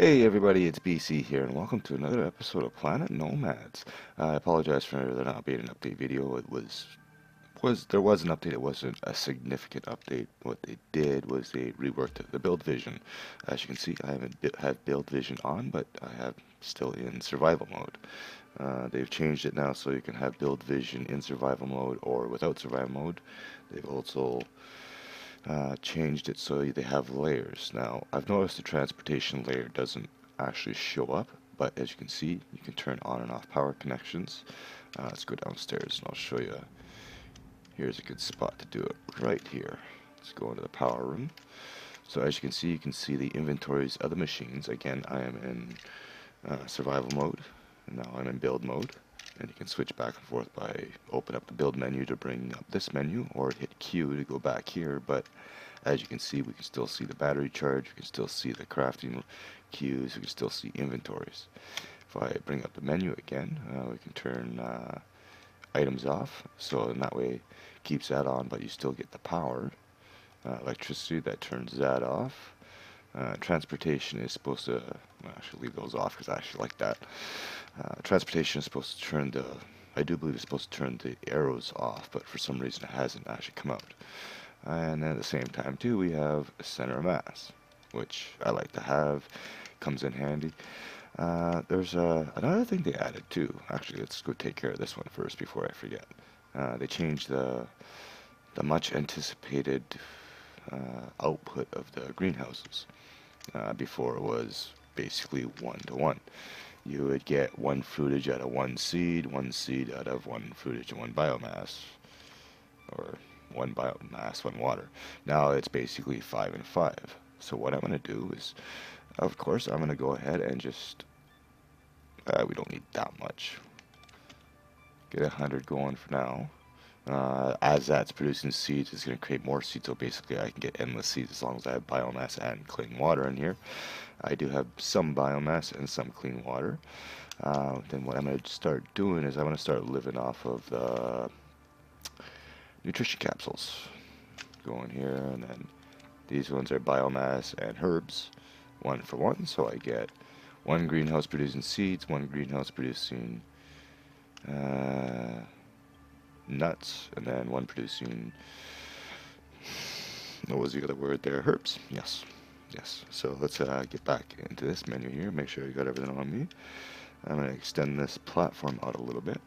Hey everybody, it's BC here, and welcome to another episode of Planet Nomads. I apologize for there not being an update video. It was was there was an update. It wasn't a significant update. What they did was they reworked the build vision. As you can see, I haven't have build vision on, but I have still in survival mode. Uh, they've changed it now so you can have build vision in survival mode or without survival mode. They've also uh, changed it so they have layers. Now, I've noticed the transportation layer doesn't actually show up, but as you can see, you can turn on and off power connections. Uh, let's go downstairs and I'll show you. Here's a good spot to do it, right here. Let's go into the power room. So as you can see, you can see the inventories of the machines. Again, I am in uh, survival mode, and now I'm in build mode and you can switch back and forth by open up the build menu to bring up this menu or hit Q to go back here. But as you can see we can still see the battery charge we can still see the crafting queues we can still see inventories. If I bring up the menu again uh, we can turn uh, items off. So in that way keeps that on but you still get the power uh, electricity that turns that off uh, transportation is supposed to I should leave those off because I actually like that uh, transportation is supposed to turn the, I do believe it's supposed to turn the arrows off, but for some reason it hasn't actually come out. And at the same time too, we have a center of mass, which I like to have, comes in handy. Uh, there's uh, another thing they added too. Actually, let's go take care of this one first before I forget. Uh, they changed the the much anticipated uh, output of the greenhouses. Uh, before it was basically one to one you would get one fruitage out of one seed, one seed out of one fruitage and one biomass, or one biomass, one water. Now it's basically five and five. So what I'm going to do is, of course, I'm going to go ahead and just, uh, we don't need that much. Get a hundred going for now. Uh, as that's producing seeds, it's going to create more seeds. So basically, I can get endless seeds as long as I have biomass and clean water in here. I do have some biomass and some clean water. Uh, then what I'm going to start doing is I'm going to start living off of the nutrition capsules. Go in here, and then these ones are biomass and herbs, one for one. So I get one greenhouse producing seeds, one greenhouse producing. Uh, nuts, and then one producing, what was the other word there? Herbs, yes. Yes, so let's uh, get back into this menu here, make sure you got everything on me. I'm going to extend this platform out a little bit.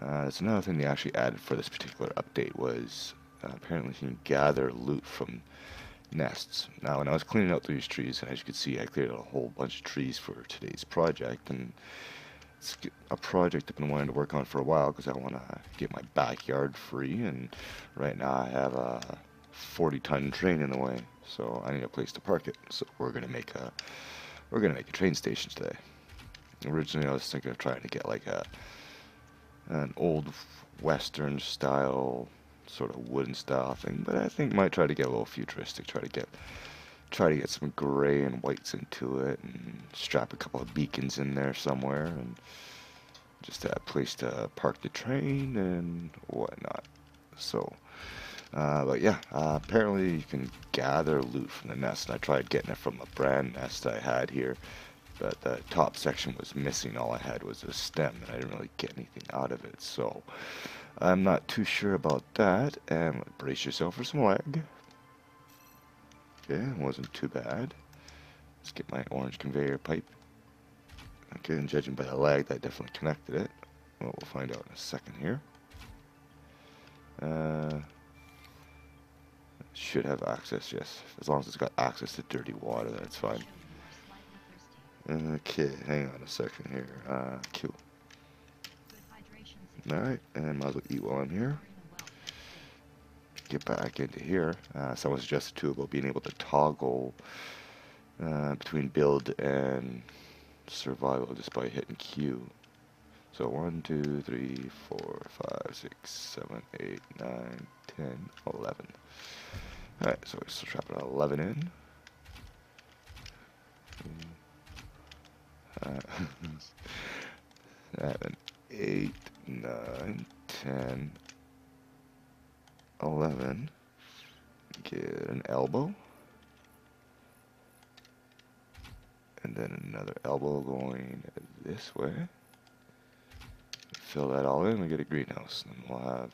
Uh, that's another thing they actually added for this particular update was uh, apparently you can gather loot from nests. Now when I was cleaning out these trees, and as you can see I cleared out a whole bunch of trees for today's project, and it's a project I've been wanting to work on for a while because I want to get my backyard free and right now I have a 40 ton train in the way so I need a place to park it. So we're gonna make a we're gonna make a train station today. Originally I was thinking of trying to get like a an old western style sort of wooden style thing but I think might try to get a little futuristic try to get try to get some gray and whites into it and strap a couple of beacons in there somewhere and just a place to park the train and whatnot. So, uh, but yeah, uh, apparently you can gather loot from the nest. And I tried getting it from a brand nest I had here, but the top section was missing. All I had was a stem, and I didn't really get anything out of it. So, I'm not too sure about that. And brace yourself for some lag. Okay, wasn't too bad. Let's get my orange conveyor pipe. Okay, and judging by the lag, that definitely connected it. Well, we'll find out in a second here. Uh, should have access, yes. As long as it's got access to dirty water, that's fine. Okay, hang on a second here. Uh, Q. Alright, and might as well eat while I'm here get back into here. Uh, someone suggested too about being able to toggle uh, between build and survival just by hitting Q. So 1, 2, 3, 4, 5, 6, 7, 8, 9, 10, 11. Alright, so we're still an 11 in. Uh, 7, 8, 9, 10, 11. Get an elbow. and then another elbow going this way. Fill that all in, we get a greenhouse. And we'll have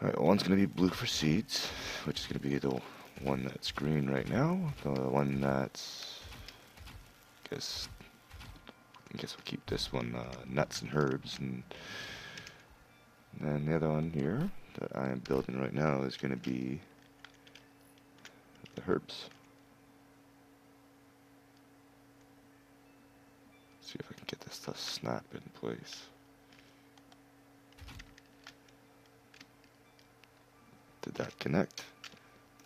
Alright, one's going to be blue for seeds, which is going to be the one that's green right now. The one that's, I guess, I guess we'll keep this one uh, nuts and herbs, and, and the other one here that I am building right now is going to be the herbs. see if I can get this to snap in place. Did that connect?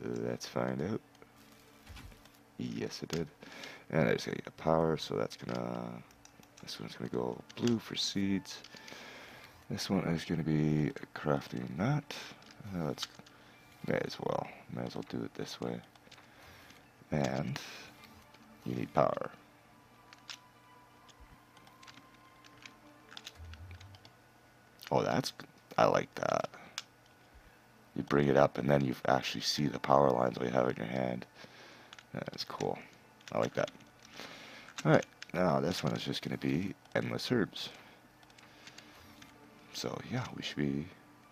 Let's find out. Yes, it did. And I just gotta get power, so that's gonna. This one's gonna go blue for seeds. This one is gonna be crafting that. Uh, let's. May as well. May as well do it this way. And you need power. Oh, that's. I like that you bring it up and then you actually see the power lines we have in your hand. That's cool. I like that. Alright, now this one is just going to be endless herbs. So yeah, we should be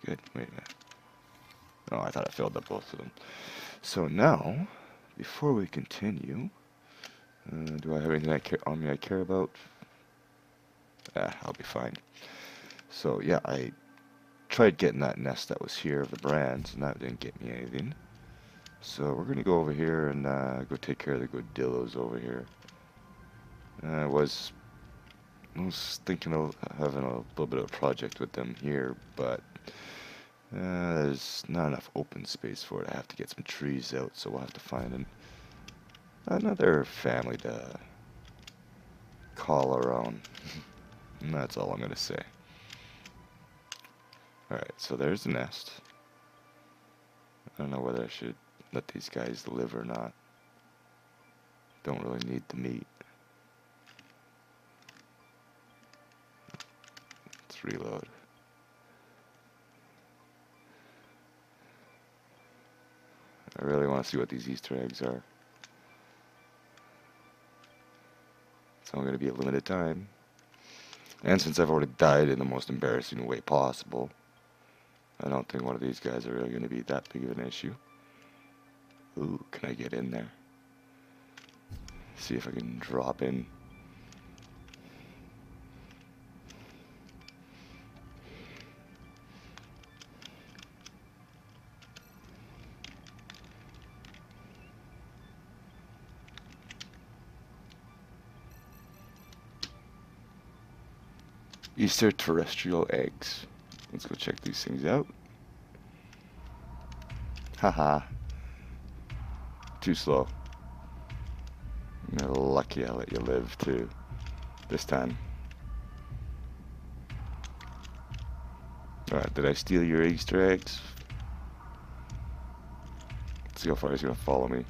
good. Wait a minute. Oh, I thought I filled up both of them. So now, before we continue, uh, do I have anything I care, on me I care about? Ah, I'll be fine. So yeah, I tried getting that nest that was here of the brands, and that didn't get me anything. So we're going to go over here and uh, go take care of the good Godillos over here. Uh, was, I was thinking of having a little bit of a project with them here, but uh, there's not enough open space for it. I have to get some trees out, so we'll have to find an, another family to call our own. that's all I'm going to say. Alright, so there's the nest. I don't know whether I should let these guys live or not. Don't really need the meat. Reload. I really want to see what these Easter eggs are. It's only going to be a limited time. And since I've already died in the most embarrassing way possible, I don't think one of these guys are really going to be that big of an issue. Ooh, can I get in there? See if I can drop in. Easter terrestrial eggs. Let's go check these things out. Haha. Too slow. You're lucky I let you live too. This time. Alright, did I steal your Easter eggs? Let's see how far he's gonna follow me.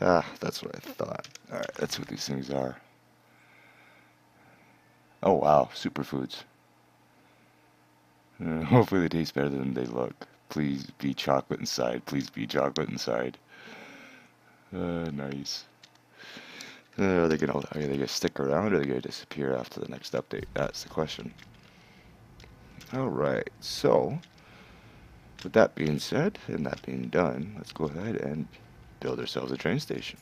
Ah, that's what I thought. Alright, that's what these things are. Oh wow, superfoods. Uh, hopefully they taste better than they look. Please be chocolate inside. Please be chocolate inside. Uh, nice. Uh, are they gonna are they gonna stick around or are they gonna disappear after the next update? That's the question. Alright, so with that being said and that being done, let's go ahead and build ourselves a train station.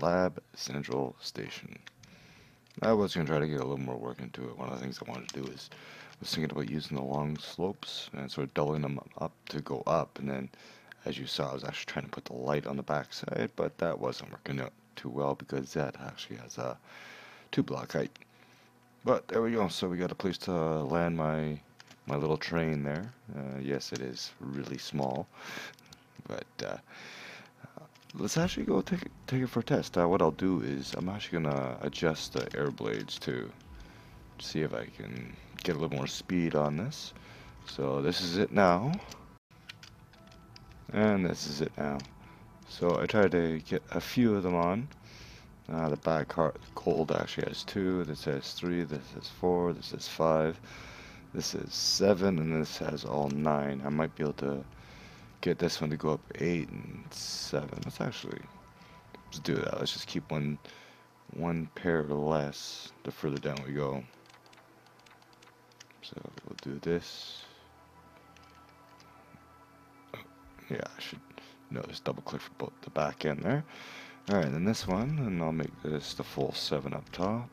Lab Central Station. I was going to try to get a little more work into it. One of the things I wanted to do is was thinking about using the long slopes and sort of doubling them up to go up. And then, as you saw, I was actually trying to put the light on the backside, but that wasn't working out too well because that actually has a two block height. But there we go. So we got a place to land my my little train there. Uh, yes, it is really small, but uh, let's actually go take take it for a test. Uh, what I'll do is I'm actually gonna adjust the air blades to see if I can get a little more speed on this. So this is it now, and this is it now. So I tried to get a few of them on. Uh, the back card cold actually has two. This has three. This has four. This has five. This is seven, and this has all nine. I might be able to get this one to go up eight and seven. Let's actually let's do that. Let's just keep one one pair less the further down we go. So we'll do this. Oh, yeah, I should know this double click for both the back end there. Alright, then this one, and I'll make this the full 7 up top.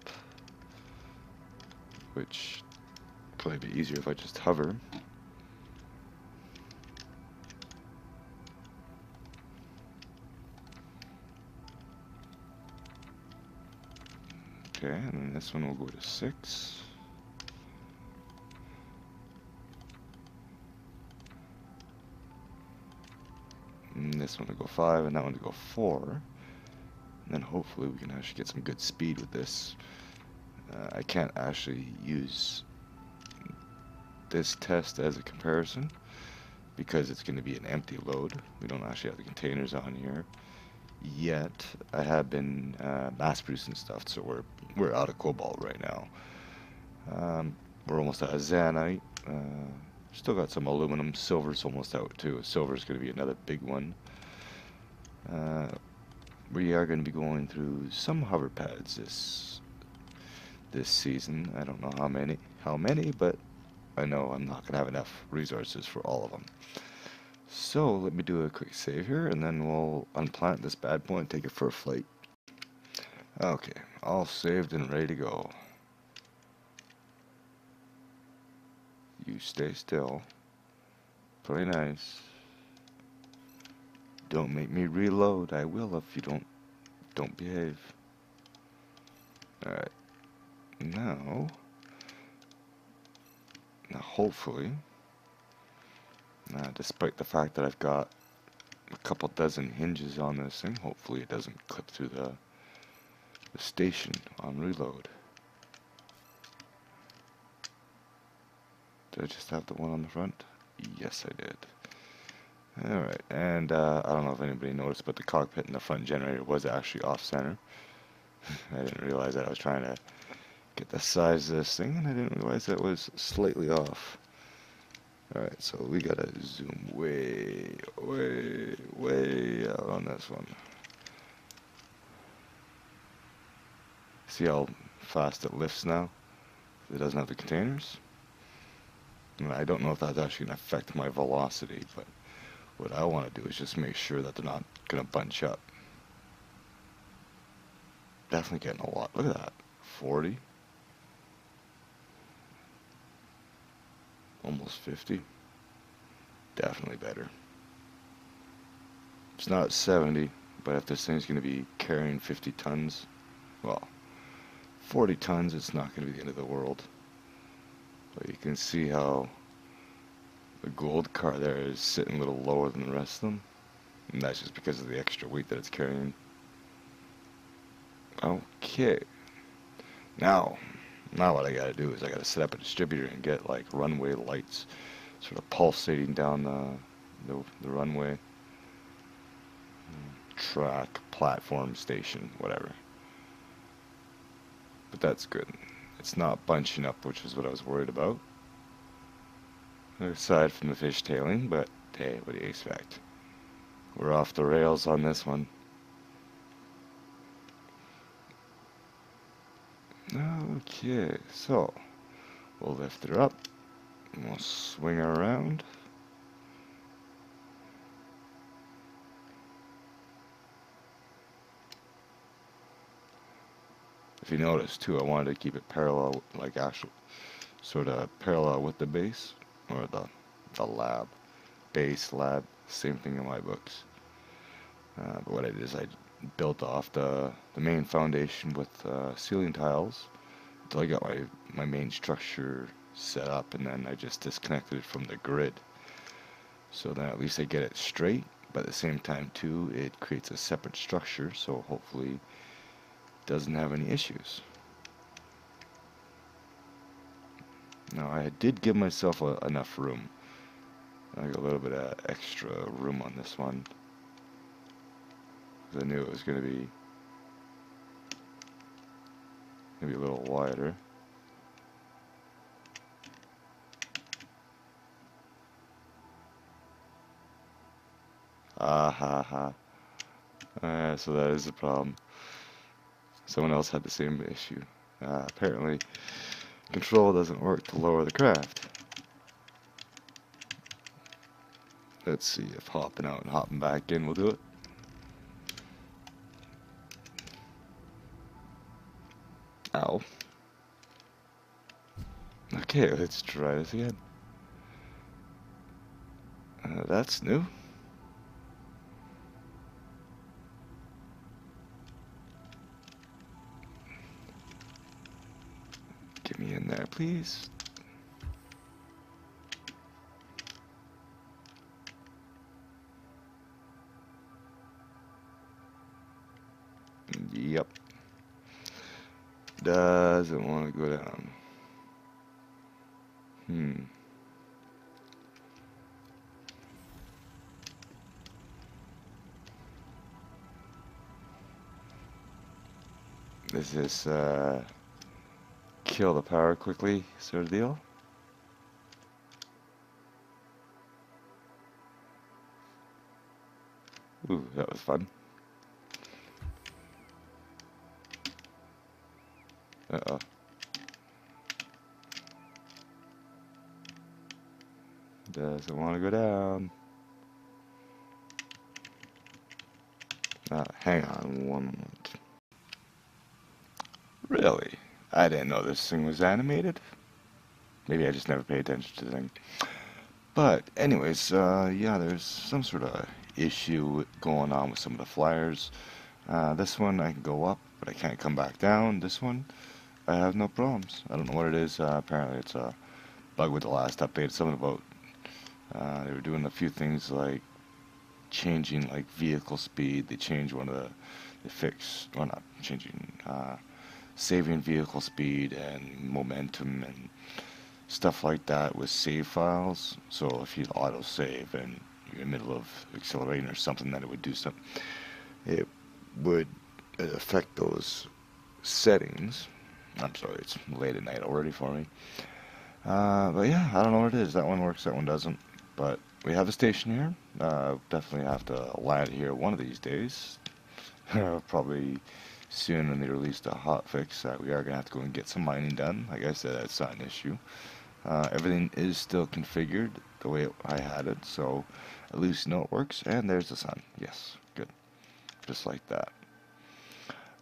Which probably be easier if I just hover. Okay, and then this one will go to 6. And this one will go 5, and that one will go 4. And then hopefully we can actually get some good speed with this. Uh, I can't actually use this test as a comparison because it's going to be an empty load. We don't actually have the containers on here yet. I have been uh, mass producing stuff, so we're we're out of cobalt right now. Um, we're almost out of zanite. Uh, still got some aluminum. Silver's almost out too. Silver's going to be another big one. Uh, we are going to be going through some hover pads this this season. I don't know how many, how many, but I know I'm not going to have enough resources for all of them. So let me do a quick save here, and then we'll unplant this bad boy and take it for a flight. Okay, all saved and ready to go. You stay still. Play nice. Don't make me reload. I will if you don't don't behave. Alright. Now now hopefully uh, despite the fact that I've got a couple dozen hinges on this thing, hopefully it doesn't clip through the, the station on reload. Did I just have the one on the front? Yes, I did. Alright, and uh, I don't know if anybody noticed, but the cockpit and the front generator was actually off-center. I didn't realize that I was trying to get the size of this thing, and I didn't realize that was slightly off. Alright, so we gotta zoom way, way, way out on this one. See how fast it lifts now? It doesn't have the containers. I don't know if that's actually going to affect my velocity, but what I want to do is just make sure that they're not going to bunch up. Definitely getting a lot. Look at that. 40. Almost 50. Definitely better. It's not 70, but if this thing's going to be carrying 50 tons, well, 40 tons, it's not going to be the end of the world. But you can see how the gold car there is sitting a little lower than the rest of them. And that's just because of the extra weight that it's carrying. Okay. Now, now what I gotta do is I gotta set up a distributor and get like runway lights sort of pulsating down the, the, the runway. Track, platform, station, whatever. But that's good. It's not bunching up, which is what I was worried about. Aside from the fishtailing, but hey, what do you expect? We're off the rails on this one. Okay, so we'll lift her up and we'll swing her around. If you notice too, I wanted to keep it parallel, like actual, sort of parallel with the base or the, the lab, base lab, same thing in my books. Uh, but what I did is I built off the, the main foundation with uh, ceiling tiles I got my, my main structure set up and then I just disconnected it from the grid. So then at least I get it straight, but at the same time too, it creates a separate structure, so hopefully it doesn't have any issues. Now I did give myself a, enough room. Got a little bit of extra room on this one. Because I knew it was going to be maybe a little wider. Ah ha ha. Uh, so that is the problem. Someone else had the same issue. Uh, apparently, control doesn't work to lower the craft. Let's see if hopping out and hopping back in will do it. Ow. Okay, let's try this again. Uh, that's new. Get me in there, please. Yep. Doesn't want to go down. Hmm. This is uh, kill the power quickly sort of deal? Ooh, that was fun. Uh-oh. Doesn't want to go down. Uh, hang on one moment. Really? I didn't know this thing was animated. Maybe I just never paid attention to the thing. But anyways, uh, yeah, there's some sort of issue going on with some of the flyers. Uh, this one I can go up, but I can't come back down. This one, I have no problems. I don't know what it is. Uh, apparently it's a bug with the last update. Something about uh, they were doing a few things like changing like vehicle speed. They changed one of the they fixed well not changing uh, saving vehicle speed and momentum and stuff like that with save files. So if you auto save and you're in the middle of accelerating or something, then it would do something. It would affect those settings I'm sorry, it's late at night already for me. Uh, but yeah, I don't know what it is. That one works, that one doesn't. But we have a station here. Uh, definitely have to land here one of these days. Probably soon when they release the hotfix. Uh, we are going to have to go and get some mining done. Like I said, that's not an issue. Uh, everything is still configured the way I had it, so at least you know it works. And there's the sun. Yes, good. Just like that.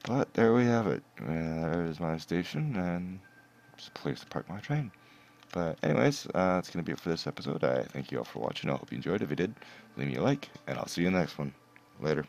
But there we have it. Uh, there's my station and just a place to park my train. But anyways, uh, that's going to be it for this episode. I thank you all for watching. I hope you enjoyed. If you did, leave me a like, and I'll see you in the next one. Later.